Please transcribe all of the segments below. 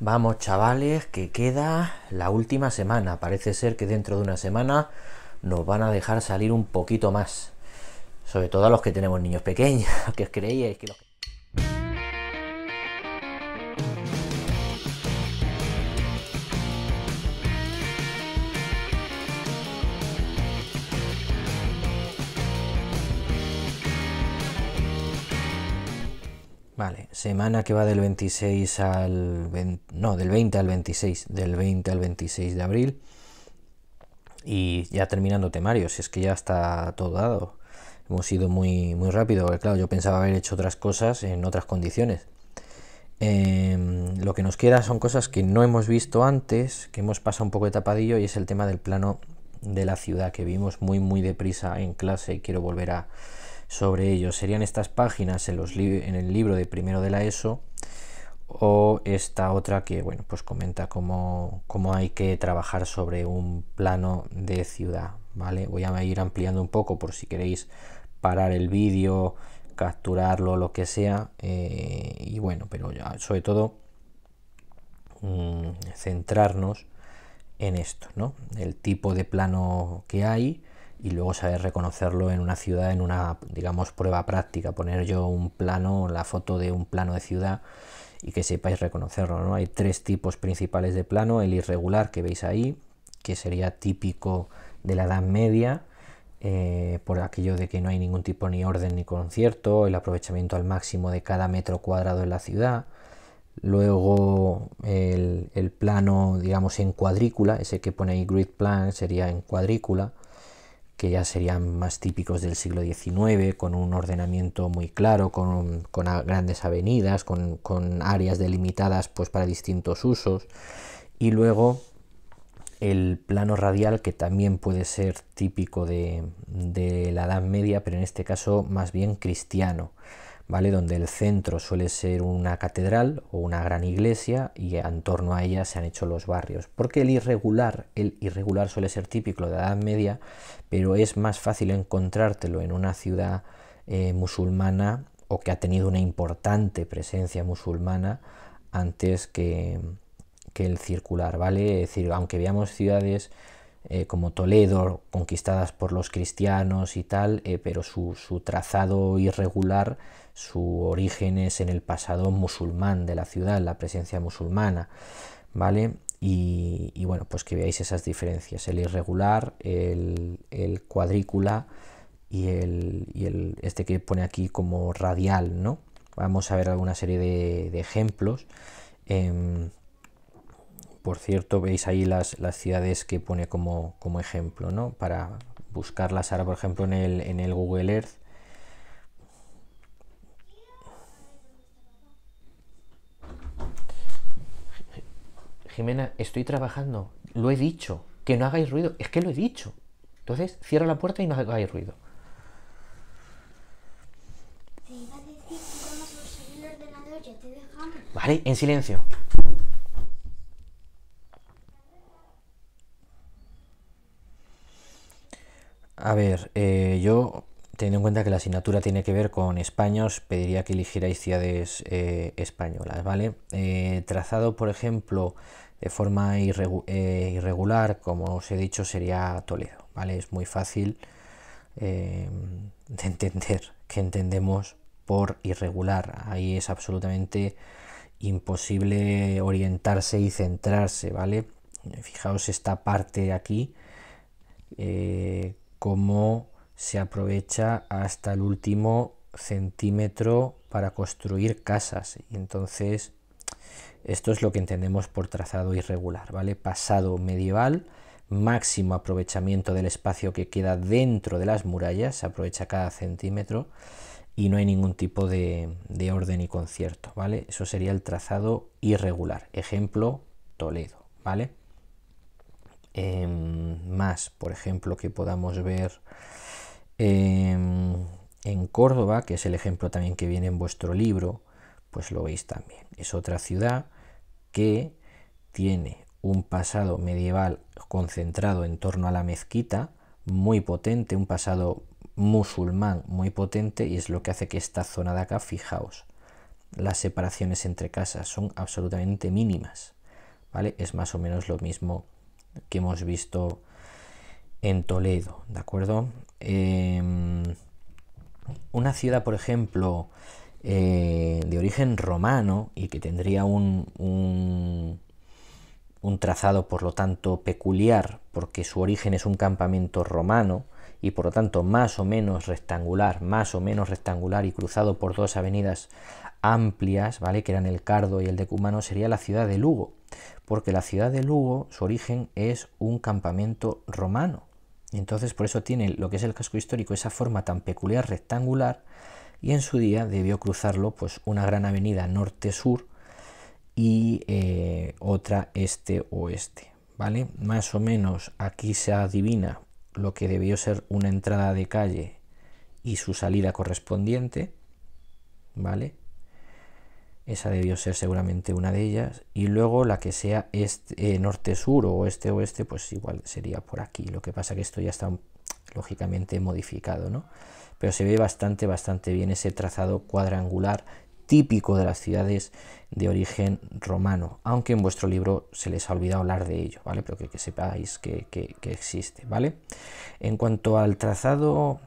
Vamos chavales, que queda la última semana. Parece ser que dentro de una semana nos van a dejar salir un poquito más. Sobre todo a los que tenemos niños pequeños, que creíais que los... Vale, semana que va del 26 al 20, no, del 20 al 26, del 20 al 26 de abril. Y ya terminando temarios, es que ya está todo dado. Hemos ido muy, muy rápido, claro, yo pensaba haber hecho otras cosas en otras condiciones. Em, lo que nos queda son cosas que no hemos visto antes, que hemos pasado un poco de tapadillo, y es el tema del plano de la ciudad, que vimos muy, muy deprisa en clase y quiero volver a, sobre ello. Serían estas páginas en, los en el libro de primero de la ESO o esta otra que bueno pues comenta cómo, cómo, hay que trabajar sobre un plano de ciudad vale voy a ir ampliando un poco por si queréis parar el vídeo capturarlo lo que sea eh, y bueno pero ya sobre todo mmm, centrarnos en esto no el tipo de plano que hay y luego saber reconocerlo en una ciudad, en una, digamos, prueba práctica, poner yo un plano, la foto de un plano de ciudad y que sepáis reconocerlo. ¿no? Hay tres tipos principales de plano, el irregular que veis ahí, que sería típico de la Edad Media, eh, por aquello de que no hay ningún tipo ni orden ni concierto, el aprovechamiento al máximo de cada metro cuadrado en la ciudad, luego el, el plano, digamos, en cuadrícula, ese que pone ahí grid plan sería en cuadrícula, que ya serían más típicos del siglo XIX, con un ordenamiento muy claro, con, grandes avenidas, con, áreas delimitadas pues, para distintos usos. Y luego el plano radial, que también puede ser típico de, de la Edad Media, pero en este caso más bien cristiano ¿vale? Donde el centro suele ser una catedral o una gran iglesia y en torno a ella se han hecho los barrios. Porque el irregular, el irregular suele ser típico de la Edad Media, pero es más fácil encontrártelo en una ciudad eh, musulmana o que ha tenido una importante presencia musulmana antes que, que el circular, ¿vale? Es decir, aunque veamos ciudades eh, como Toledo, conquistadas por los cristianos y tal, eh, pero su, trazado irregular, su origen es en el pasado musulmán de la ciudad, la presencia musulmana, ¿vale? Y, bueno, pues que veáis esas diferencias, el irregular, el, cuadrícula y el, este que pone aquí como radial, ¿no? Vamos a ver alguna serie de, ejemplos. Em, por cierto, veis ahí las, ciudades que pone como, ejemplo, ¿no? Para buscarlas ahora, por ejemplo, en el, en el Google Earth. Jimena, estoy trabajando. Lo he dicho. Que no hagáis ruido. Es que lo he dicho. Entonces, cierra la puerta y no hagáis ruido. Vale, en silencio. A ver, eh, yo, teniendo en cuenta que la asignatura tiene que ver con España, os pediría que eligierais ciudades eh, españolas, ¿vale? Eh, trazado, por ejemplo, de forma irregular, como os he dicho, sería Toledo, ¿vale? Es muy fácil de entender que entendemos por irregular. Ahí es absolutamente imposible orientarse y centrarse, ¿vale? Fijaos esta parte aquí cómo se aprovecha hasta el último centímetro para construir casas. Y entonces, esto es lo que entendemos por trazado irregular, ¿vale? Pasado medieval, máximo aprovechamiento del espacio que queda dentro de las murallas, se aprovecha cada centímetro y no hay ningún tipo de, orden y concierto, ¿vale? Eso sería el trazado irregular. Ejemplo, Toledo, ¿vale? Más, por ejemplo, que podamos ver en Córdoba, que es el ejemplo también que viene en vuestro libro, pues lo veis también. Es otra ciudad que tiene un pasado medieval concentrado en torno a la mezquita, muy potente, un pasado musulmán muy potente, y es lo que hace que esta zona de acá, fijaos, las separaciones entre casas, son absolutamente mínimas, ¿vale? Es más o menos lo mismo que hemos visto en Toledo, ¿de acuerdo? Em, una ciudad, por ejemplo, eh, de origen romano y que tendría un, un, un, trazado, por lo tanto, peculiar, porque su origen es un campamento romano y por lo tanto más o menos rectangular, más o menos rectangular y cruzado por dos avenidas amplias, ¿vale? Que eran el Cardo y el Decumano, sería la ciudad de Lugo, porque la ciudad de Lugo, su origen es un campamento romano. Entonces por eso tiene lo que es el casco histórico esa forma tan peculiar rectangular y en su día debió cruzarlo pues una gran avenida norte-sur y eh, otra este-oeste. ¿Vale? Más o menos aquí se adivina lo que debió ser una entrada de calle y su salida correspondiente. ¿Vale? Esa debió ser seguramente una de ellas. Y luego la que sea este, eh, norte-sur o oeste-oeste, pues igual sería por aquí. Lo que pasa que esto ya está lógicamente modificado, ¿no? pero se ve bastante, bastante bien ese trazado cuadrangular típico de las ciudades de origen romano, aunque en vuestro libro se les ha olvidado hablar de ello, ¿vale? Pero que, sepáis que, existe, ¿vale? En cuanto al trazado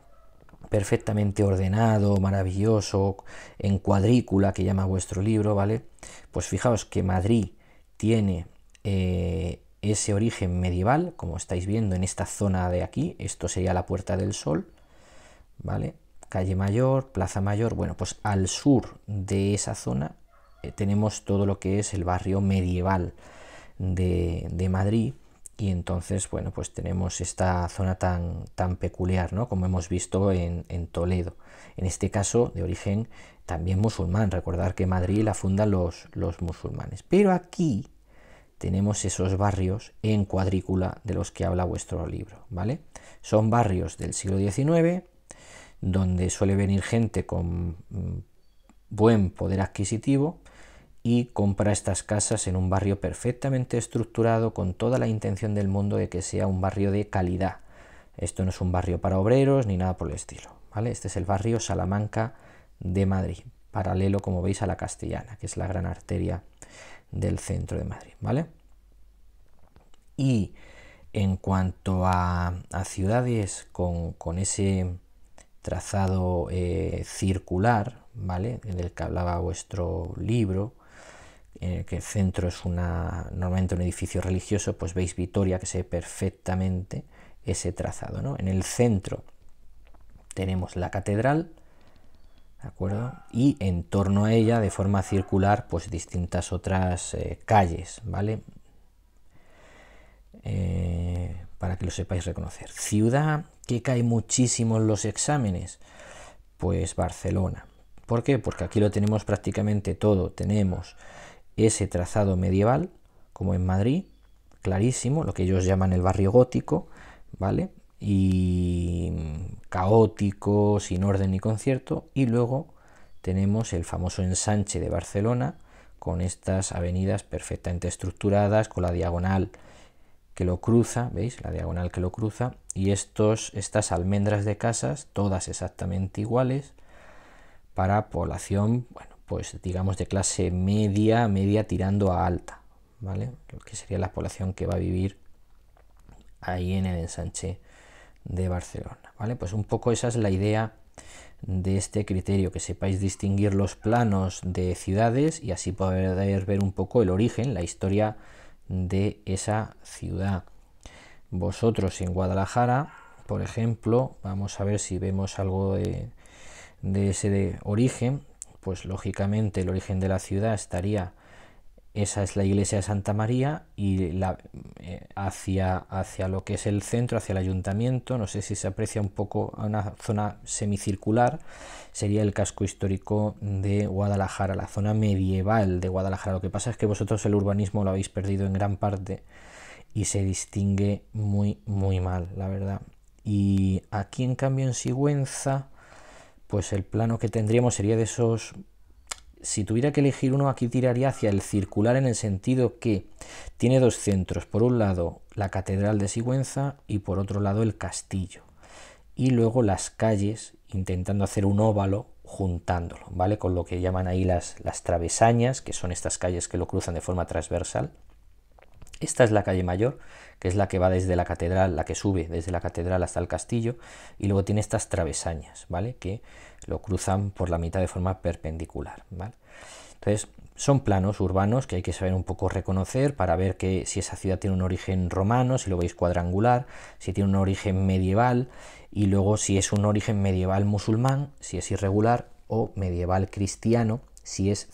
perfectamente ordenado, maravilloso, en cuadrícula que llama vuestro libro, ¿vale? Pues fijaos que Madrid tiene eh, ese origen medieval, como estáis viendo en esta zona de aquí, esto sería la Puerta del Sol, ¿vale? Calle Mayor, Plaza Mayor, bueno, pues al sur de esa zona eh, tenemos todo lo que es el barrio medieval de, Madrid y entonces, bueno, pues tenemos esta zona tan, tan peculiar, ¿no? Como hemos visto en, Toledo. En este caso, de origen también musulmán. Recordar que Madrid la fundan los, los musulmanes. Pero aquí tenemos esos barrios en cuadrícula de los que habla vuestro libro, ¿vale? Son barrios del siglo XIX, donde suele venir gente con mm, buen poder adquisitivo y compra estas casas en un barrio perfectamente estructurado con toda la intención del mundo de que sea un barrio de calidad. Esto no es un barrio para obreros ni nada por el estilo. ¿vale? Este es el barrio Salamanca de Madrid, paralelo como veis a la castellana, que es la gran arteria del centro de Madrid. ¿vale? Y en cuanto a, ciudades con, con ese trazado eh, circular, ¿vale? Del que hablaba vuestro libro, el que el centro es una, normalmente un edificio religioso, pues veis Vitoria que se ve perfectamente ese trazado, ¿no? En el centro tenemos la catedral, ¿de acuerdo? Y en torno a ella, de forma circular, pues distintas otras eh, calles, ¿vale? Eh, para que lo sepáis reconocer. Ciudad que cae muchísimo en los exámenes? Pues Barcelona. ¿Por qué? Porque aquí lo tenemos prácticamente todo. Tenemos ese trazado medieval, como en Madrid, clarísimo, lo que ellos llaman el barrio gótico, ¿vale? Y caótico, sin orden ni concierto. Y luego tenemos el famoso ensanche de Barcelona, con estas avenidas perfectamente estructuradas, con la diagonal que lo cruza, ¿veis? La diagonal que lo cruza. Y estos, estas almendras de casas, todas exactamente iguales, para población, bueno, pues digamos de clase media, media tirando a alta, ¿vale? Que sería la población que va a vivir ahí en el ensanche de Barcelona, ¿vale? Pues un poco esa es la idea de este criterio, que sepáis distinguir los planos de ciudades y así poder ver un poco el origen, la historia de esa ciudad. Vosotros en Guadalajara, por ejemplo, vamos a ver si vemos algo de, ese de origen, pues lógicamente el origen de la ciudad estaría esa es la iglesia de Santa María y la, eh, hacia, hacia lo que es el centro, hacia el ayuntamiento, no sé si se aprecia un poco a una zona semicircular, sería el casco histórico de Guadalajara, la zona medieval de Guadalajara. Lo que pasa es que vosotros el urbanismo lo habéis perdido en gran parte y se distingue muy, muy mal, la verdad. Y aquí en cambio en Sigüenza, pues el plano que tendríamos sería de esos si tuviera que elegir uno, aquí tiraría hacia el circular en el sentido que tiene dos centros. Por un lado, la Catedral de Sigüenza y por otro lado, el castillo. Y luego las calles, intentando hacer un óvalo, juntándolo, ¿vale? Con lo que llaman ahí las, las travesañas, que son estas calles que lo cruzan de forma transversal. Esta es la calle mayor, que es la que va desde la catedral, la que sube desde la catedral hasta el castillo, y luego tiene estas travesañas, ¿vale? Que lo cruzan por la mitad de forma perpendicular, ¿vale? Entonces, son planos urbanos que hay que saber un poco reconocer para ver que si esa ciudad tiene un origen romano, si lo veis cuadrangular, si tiene un origen medieval y luego si es un origen medieval musulmán, si es irregular o medieval cristiano, si es